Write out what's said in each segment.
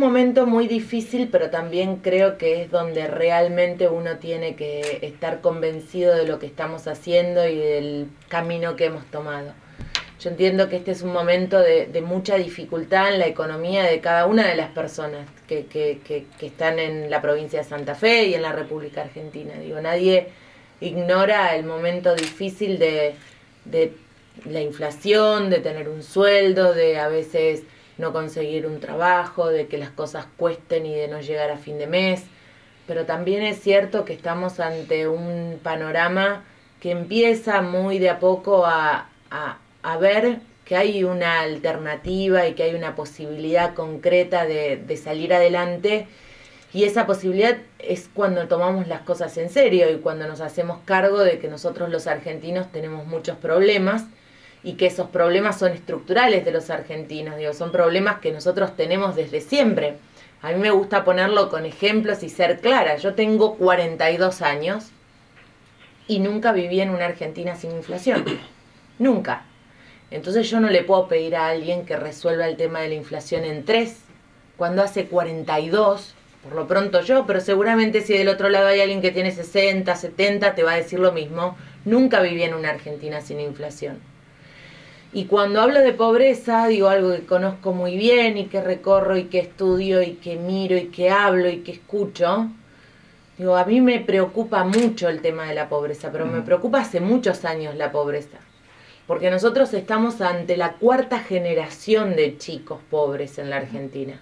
momento muy difícil, pero también creo que es donde realmente uno tiene que estar convencido de lo que estamos haciendo y del camino que hemos tomado. Yo entiendo que este es un momento de, mucha dificultad en la economía de cada una de las personas que, que, que, que, están en la provincia de Santa Fe y en la República Argentina. Digo, nadie ignora el momento difícil de, de la inflación, de tener un sueldo, de a veces no conseguir un trabajo, de que las cosas cuesten y de no llegar a fin de mes. Pero también es cierto que estamos ante un panorama que empieza muy de a poco a, a, ver que hay una alternativa y que hay una posibilidad concreta de, de salir adelante. Y esa posibilidad es cuando tomamos las cosas en serio y cuando nos hacemos cargo de que nosotros los argentinos tenemos muchos problemas y que esos problemas son estructurales de los argentinos, digo, son problemas que nosotros tenemos desde siempre. A mí me gusta ponerlo con ejemplos y ser clara. Yo tengo 42 años y nunca viví en una Argentina sin inflación. nunca. Entonces yo no le puedo pedir a alguien que resuelva el tema de la inflación en tres, cuando hace 42, por lo pronto yo, pero seguramente si del otro lado hay alguien que tiene 60, 70, te va a decir lo mismo. Nunca viví en una Argentina sin inflación. Y cuando hablo de pobreza, digo algo que conozco muy bien y que recorro y que estudio y que miro y que hablo y que escucho. Digo, a mí me preocupa mucho el tema de la pobreza, pero me preocupa hace muchos años la pobreza. Porque nosotros estamos ante la cuarta generación de chicos pobres en la Argentina.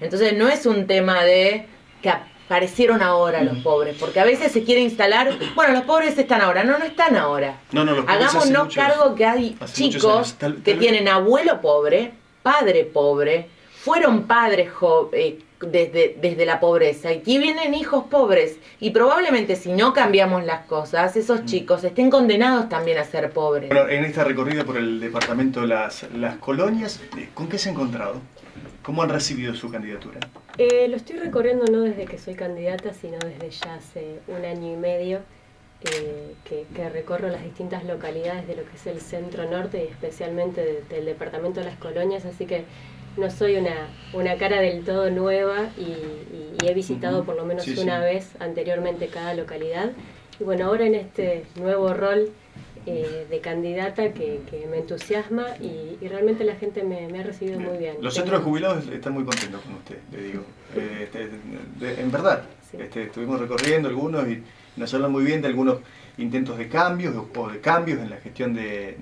Entonces no es un tema de que parecieron ahora los pobres, porque a veces se quiere instalar, bueno, los pobres están ahora, no, no están ahora. No, no, Hagámonos cargo que hay chicos que tienen abuelo pobre, padre pobre, fueron padres eh, desde, desde la pobreza y aquí vienen hijos pobres y probablemente si no cambiamos las cosas, esos mm. chicos estén condenados también a ser pobres. Bueno, en esta recorrida por el departamento de las, las colonias, ¿con qué se ha encontrado? ¿Cómo han recibido su candidatura? Eh, lo estoy recorriendo no desde que soy candidata, sino desde ya hace un año y medio eh, que, recorro las distintas localidades de lo que es el centro norte y especialmente del departamento de las colonias, así que no soy una, una cara del todo nueva y, he visitado por lo menos una vez anteriormente cada localidad. Y bueno, ahora en este nuevo rol eh, de candidata que, me entusiasma y, realmente la gente me, ha recibido muy bien. Los centros de jubilados están muy contentos con usted, le digo. Eh, este, en verdad, este, estuvimos recorriendo algunos y nos hablan muy bien de algunos intentos de cambios o de cambios en la gestión de,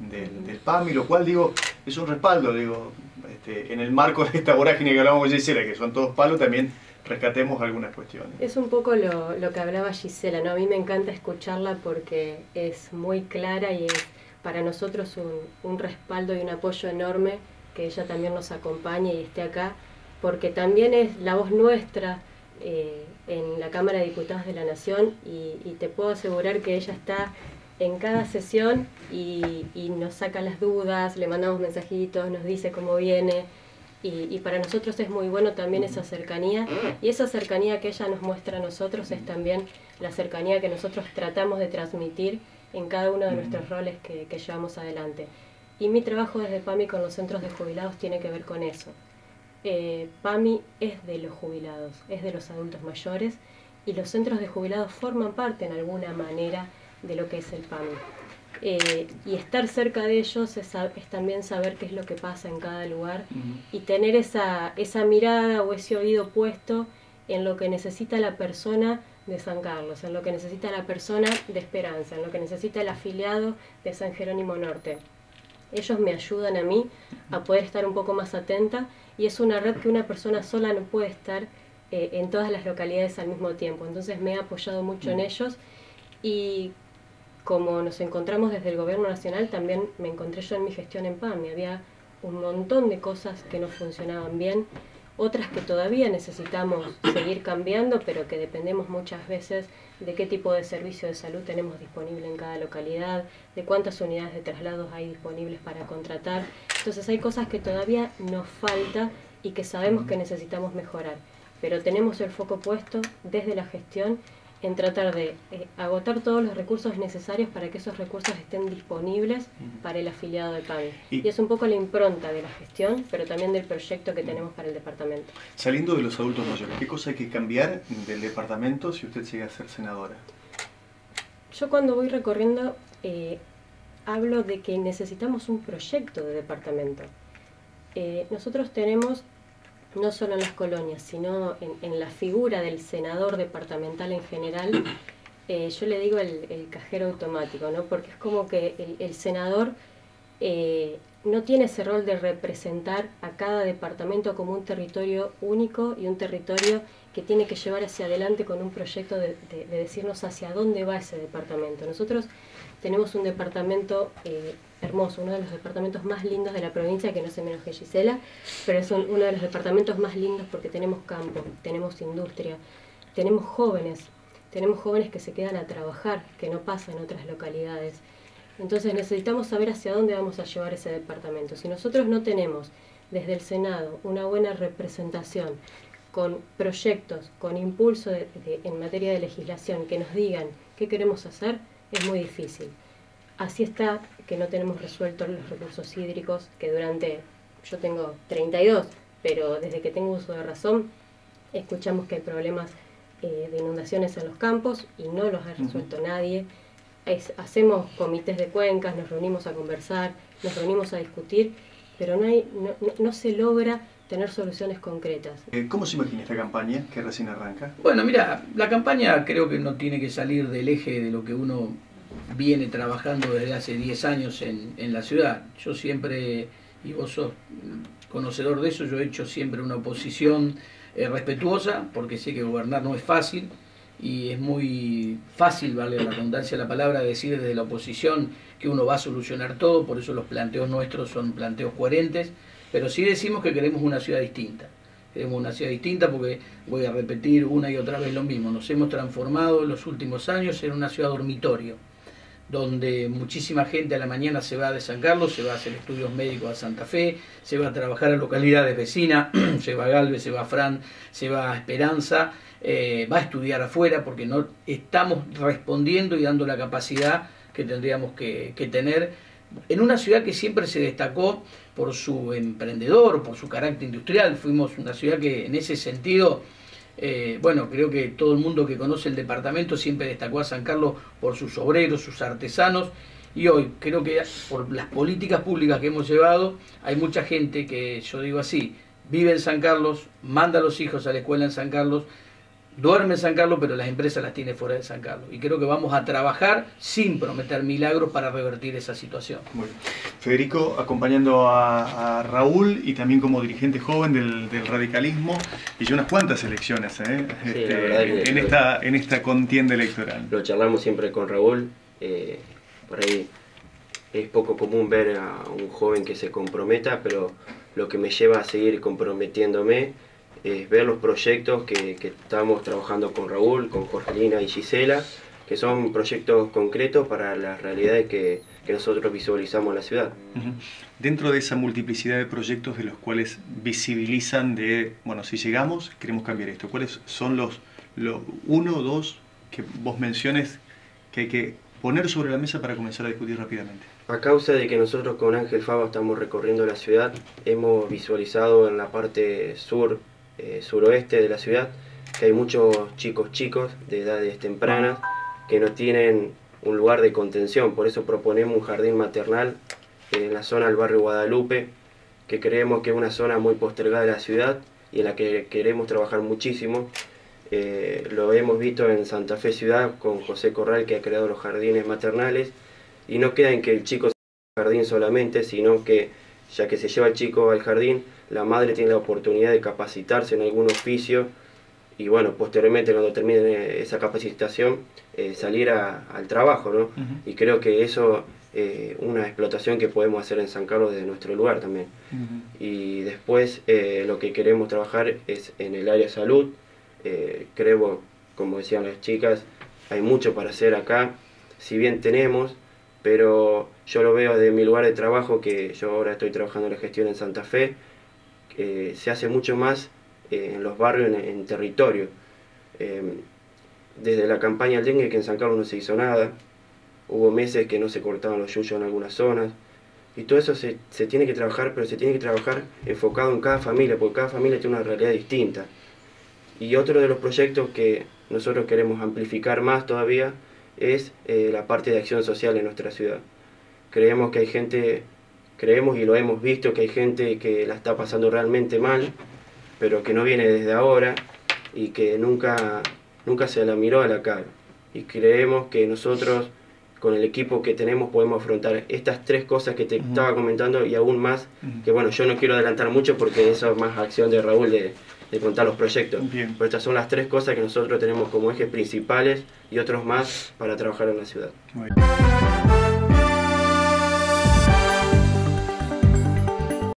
del PAMI, lo cual digo, es un respaldo, digo, este, en el marco de esta vorágine que hablábamos de Gisela, que son todos palos, también rescatemos algunas cuestiones. Es un poco lo, que hablaba Gisela, ¿no? A mí me encanta escucharla porque es muy clara y es para nosotros un, un respaldo y un apoyo enorme que ella también nos acompañe y esté acá, porque también es la voz nuestra eh, en la Cámara de Diputados de la Nación y, y, te puedo asegurar que ella está en cada sesión y, y nos saca las dudas, le mandamos mensajitos, nos dice cómo viene, y, para nosotros es muy bueno también esa cercanía y esa cercanía que ella nos muestra a nosotros es también la cercanía que nosotros tratamos de transmitir en cada uno de nuestros roles que, llevamos adelante. Y mi trabajo desde PAMI con los centros de jubilados tiene que ver con eso. Eh, PAMI es de los jubilados, es de los adultos mayores y los centros de jubilados forman parte en alguna manera de lo que es el PAMI. Eh, y estar cerca de ellos es, también saber qué es lo que pasa en cada lugar y tener esa, esa mirada o ese oído puesto en lo que necesita la persona de San Carlos, en lo que necesita la persona de Esperanza, en lo que necesita el afiliado de San Jerónimo Norte. Ellos me ayudan a mí a poder estar un poco más atenta y es una red que una persona sola no puede estar eh, en todas las localidades al mismo tiempo. Entonces me he apoyado mucho en ellos y como nos encontramos desde el gobierno nacional, también me encontré yo en mi gestión en PAMI. Había un montón de cosas que no funcionaban bien, otras que todavía necesitamos seguir cambiando, pero que dependemos muchas veces de qué tipo de servicio de salud tenemos disponible en cada localidad, de cuántas unidades de traslados hay disponibles para contratar. Entonces hay cosas que todavía nos falta y que sabemos que necesitamos mejorar, pero tenemos el foco puesto desde la gestión en tratar de eh, agotar todos los recursos necesarios para que esos recursos estén disponibles para el afiliado de PAMI. Y, es un poco la impronta de la gestión, pero también del proyecto que tenemos para el departamento. Saliendo de los adultos mayores, ¿qué cosa hay que cambiar del departamento si usted llega a ser senadora? Yo cuando voy recorriendo eh, hablo de que necesitamos un proyecto de departamento. Eh, nosotros tenemos no solo en las colonias, sino en, la figura del senador departamental en general, eh, yo le digo el, cajero automático, ¿no? porque es como que el, senador eh, no tiene ese rol de representar a cada departamento como un territorio único y un territorio que tiene que llevar hacia adelante con un proyecto de, decirnos hacia dónde va ese departamento. Nosotros tenemos un departamento eh, hermoso, uno de los departamentos más lindos de la provincia, que no se menos que Gisela, pero es uno de los departamentos más lindos porque tenemos campo, tenemos industria, tenemos jóvenes, tenemos jóvenes que se quedan a trabajar, que no pasa en otras localidades. Entonces necesitamos saber hacia dónde vamos a llevar ese departamento. Si nosotros no tenemos desde el Senado una buena representación con proyectos, con impulso en materia de legislación que nos digan qué queremos hacer, es muy difícil. Así está que no tenemos resueltos los recursos hídricos, que durante, yo tengo 32, pero desde que tengo uso de razón, escuchamos que hay problemas eh, de inundaciones en los campos y no los ha resuelto nadie. hacemos comités de cuencas, nos reunimos a conversar, nos reunimos a discutir, pero no, hay, no, se logra tener soluciones concretas. Eh, ¿Cómo se imagina esta campaña que recién arranca? Bueno, mira, la campaña creo que no tiene que salir del eje de lo que uno viene trabajando desde hace 10 años en, en la ciudad. Yo siempre, y vos sos conocedor de eso, yo he hecho siempre una oposición eh, respetuosa, porque sé que gobernar no es fácil, y es muy fácil, vale la redundancia de la palabra, decir desde la oposición que uno va a solucionar todo, por eso los planteos nuestros son planteos coherentes, pero sí decimos que queremos una ciudad distinta. Queremos una ciudad distinta porque voy a repetir una y otra vez lo mismo. Nos hemos transformado en los últimos años en una ciudad dormitorio donde muchísima gente a la mañana se va de San Carlos, se va a hacer estudios médicos a Santa Fe, se va a trabajar a localidades vecinas, se va a Galvez, se va a Fran, se va a Esperanza, eh, va a estudiar afuera porque no estamos respondiendo y dando la capacidad que tendríamos que, que tener en una ciudad que siempre se destacó por su emprendedor, por su carácter industrial, fuimos una ciudad que en ese sentido eh, bueno, creo que todo el mundo que conoce el departamento siempre destacó a San Carlos por sus obreros, sus artesanos, y hoy creo que por las políticas públicas que hemos llevado, hay mucha gente que, yo digo así, vive en San Carlos, manda a los hijos a la escuela en San Carlos, duerme en San Carlos, pero las empresas las tiene fuera de San Carlos. Y creo que vamos a trabajar sin prometer milagros para revertir esa situación. Federico, acompañando a, Raúl y también como dirigente joven del, radicalismo, y unas cuantas elecciones ¿eh? Este, en, esta, en esta contienda electoral. Lo charlamos siempre con Raúl. Eh, por ahí es poco común ver a un joven que se comprometa, pero lo que me lleva a seguir comprometiéndome es ver los proyectos que, estamos trabajando con Raúl, con Jorgelina y Gisela, que son proyectos concretos para las realidades que, nosotros visualizamos en la ciudad. Dentro de esa multiplicidad de proyectos de los cuales visibilizan de, bueno, si llegamos, queremos cambiar esto, ¿cuáles son los, los uno o dos que vos menciones que hay que poner sobre la mesa para comenzar a discutir rápidamente? A causa de que nosotros con Ángel Fava estamos recorriendo la ciudad, hemos visualizado en la parte sur eh, suroeste de la ciudad, que hay muchos chicos chicos de edades tempranas que no tienen un lugar de contención. Por eso proponemos un jardín maternal en la zona del barrio Guadalupe, que creemos que es una zona muy postergada de la ciudad y en la que queremos trabajar muchísimo. Eh, lo hemos visto en Santa Fe Ciudad con José Corral, que ha creado los jardines maternales, y no queda en que el chico sea jardín solamente, sino que ya que se lleva el chico al jardín, la madre tiene la oportunidad de capacitarse en algún oficio y bueno, posteriormente cuando termine esa capacitación, eh, salir al trabajo, ¿no? Y creo que eso es eh, una explotación que podemos hacer en San Carlos desde nuestro lugar también. Y después eh, lo que queremos trabajar es en el área salud. creo, como decían las chicas, hay mucho para hacer acá. Si bien tenemos, pero yo lo veo desde mi lugar de trabajo, que yo ahora estoy trabajando en la gestión en Santa Fe, se hace mucho más eh, en los barrios, en, territorio. Em, desde la campaña del dengue que en San Carlos no se hizo nada, hubo meses que no se cortaban los yuyos en algunas zonas, y todo eso se, se, tiene que trabajar, pero se tiene que trabajar enfocado en cada familia, porque cada familia tiene una realidad distinta. Y otro de los proyectos que nosotros queremos amplificar más todavía es eh, la parte de acción social en nuestra ciudad. Creemos que hay gente, creemos y lo hemos visto, que hay gente que la está pasando realmente mal, pero que no viene desde ahora y que nunca, nunca se la miró a la cara. Y creemos que nosotros con el equipo que tenemos podemos afrontar estas tres cosas que te estaba comentando y aún más, que bueno, yo no quiero adelantar mucho porque eso es más acción de Raúl de, contar los proyectos. Pero estas son las tres cosas que nosotros tenemos como ejes principales y otros más para trabajar en la ciudad.